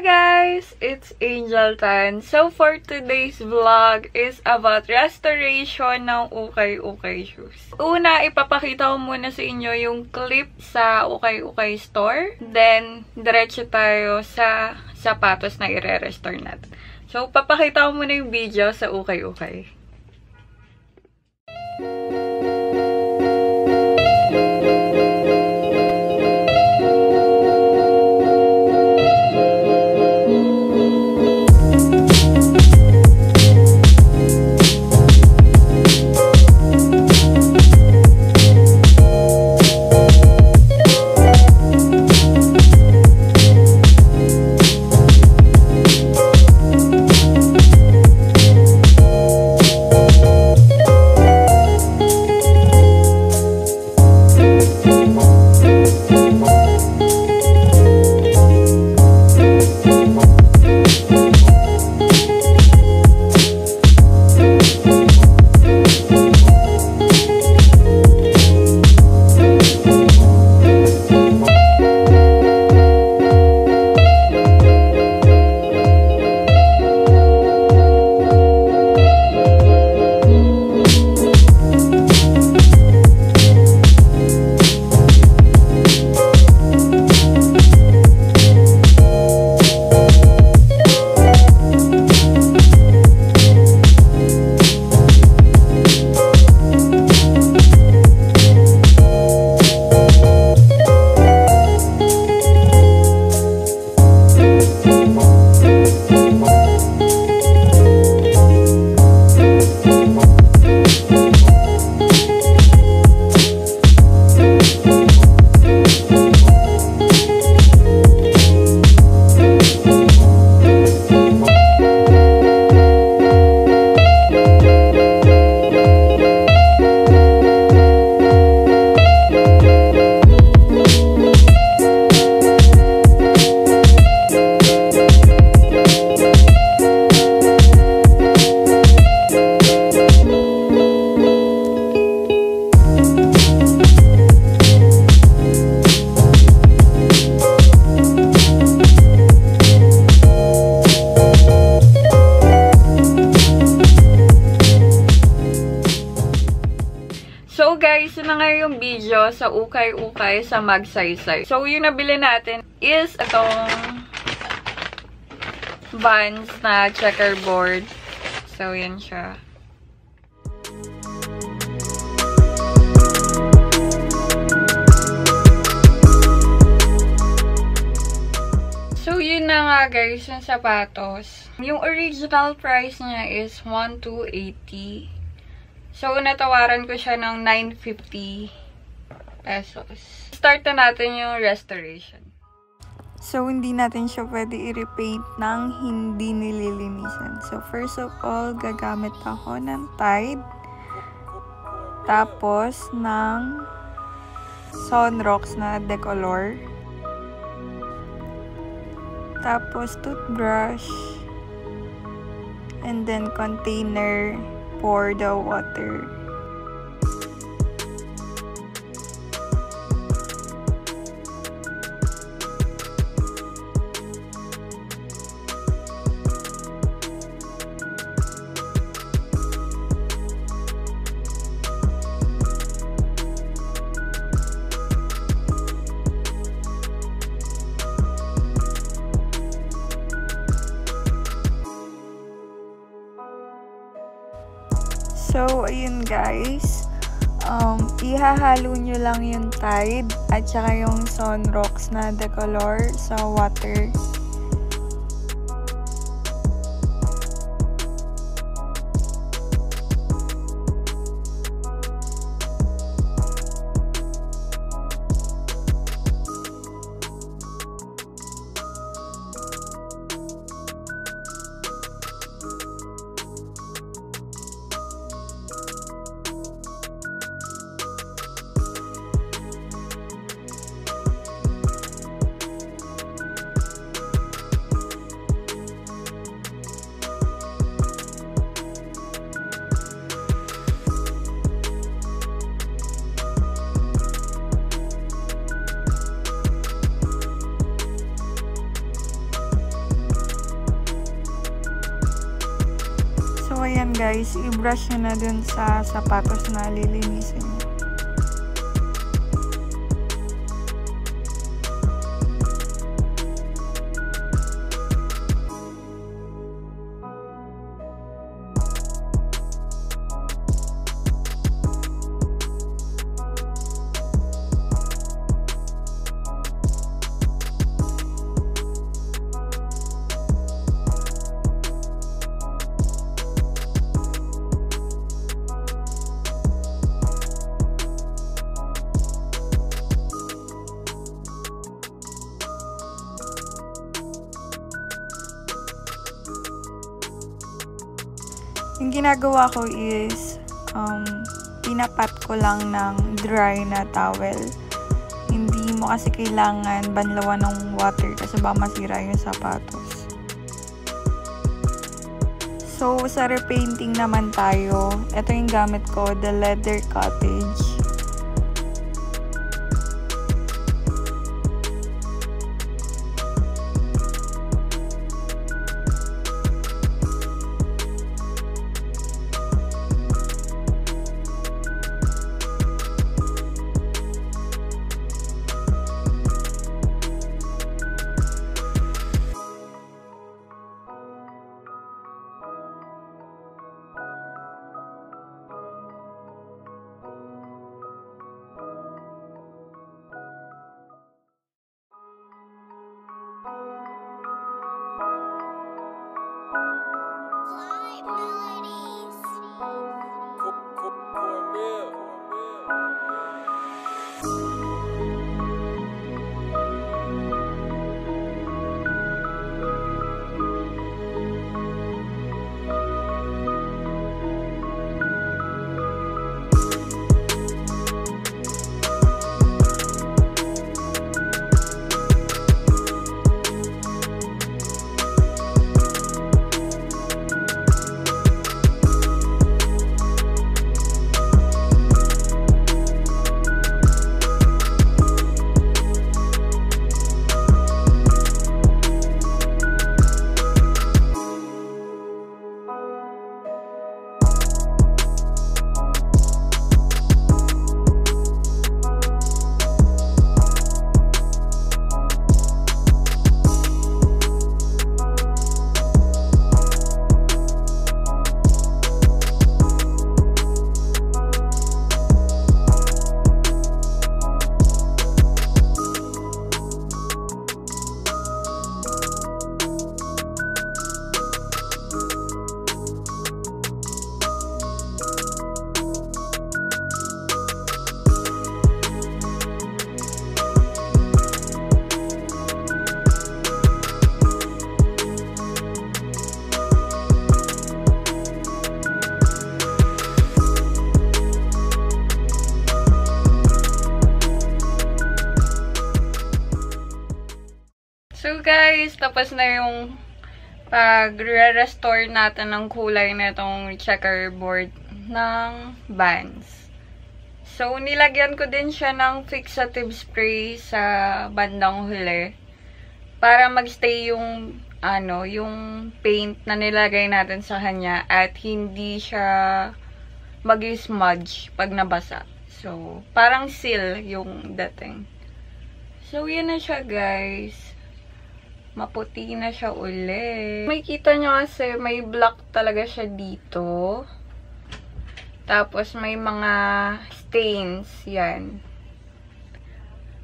guys! It's Angel Tan. So, for today's vlog is about restoration ng Ukay-Ukay shoes. Una, ipapakita ko muna sa inyo yung clip sa Ukay-Ukay store. Then, diretso tayo sa sapatos na ire-restore natin. So, papakita ko muna yung video sa Ukay-Ukay. Sa ukay-ukay sa magsaysay. So yung nabili natin is itong Vans na checkerboard. So yan siya. So, yun na nga guys, yung sapatos. Yung original price niya is 1,280. So, natawaran ko siya ng 950 pesos. Start na natin yung restoration. So, hindi natin siya pwede i-repaint ng hindi nililinisan. So, first of all, gagamit ako ng Tide. Tapos, ng Sunrocks na Decolor. Tapos, toothbrush. And then, container for the water. So, ayun guys. Um, ihahalo nyo lang yung Tide at saka yung Sunrocks na Decolor sa water. Guys, i-brush nyo na dun sa sapatos na lilinisin Yung ginagawa ko is, um, pinapat ko lang ng dry na towel. Hindi mo kasi kailangan banlawan ng water kasi baka masira yung sapatos. So, sa repainting naman tayo. Ito yung gamit ko, the Leather Cottage. Guys, tapos na yung pag-restore natin ng kulay na itong checkerboard ng Vans. So, nilagyan ko din siya ng fixative spray sa bandang huli para magstay yung ano, yung paint na nilagay natin sa kanya at hindi siya mag-smudge pag nabasa. So, parang seal yung dating. So, yun na siya guys maputi na siya uli. May kita nyo kasi may black talaga siya dito. Tapos may mga stains. Yan.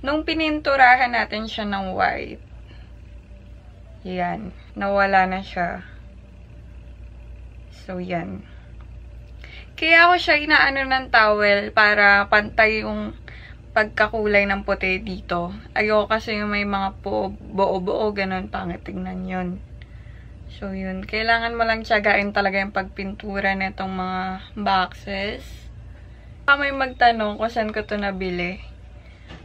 Nung pininturahan natin siya ng white. Yan. Nawala na siya. So, yan. Kaya ako siya inaano ng towel para pantay yung pagkakulay ng puti dito. Ayoko kasi yung may mga buo-buo, ganun, pangit tingnan yun. So, yun. Kailangan mo lang tiyagain talaga yung pagpintura nitong mga boxes. Baka may magtanong kung saan ko to nabili.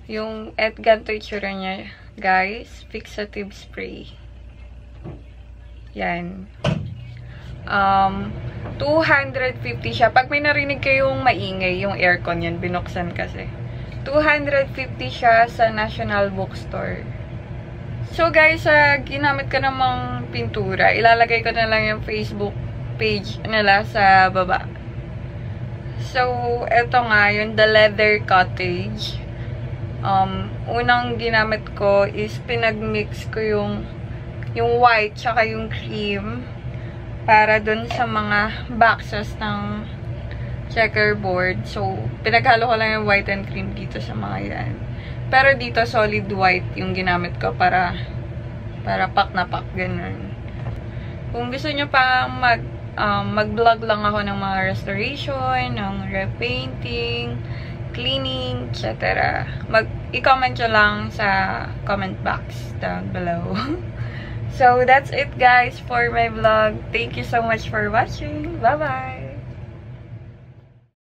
Yung, at ganito itsura niya, guys. Fixative spray. Yan. Um, 250 siya. Pag may narinig kayong maingay, yung aircon yan, binuksan kasi. 250 siya sa National Bookstore. So guys, uh, ginamit ko namang pintura. Ilalagay ko na lang yung Facebook page nila sa baba. So, eto nga, yung The Leather Cottage. Um, unang ginamit ko is pinagmix ko yung yung white tsaka yung cream para dun sa mga boxes ng checkerboard. So, pinaghalo ko lang yung white and cream dito sa mga yan. Pero dito, solid white yung ginamit ko para para pak na pak, ganun. Kung gusto nyo pa mag, um, mag-vlog lang ako ng mga restoration, ng repainting, cleaning, etc. Mag, i-comment nyo lang sa comment box down below. so, that's it guys for my vlog. Thank you so much for watching. Bye-bye!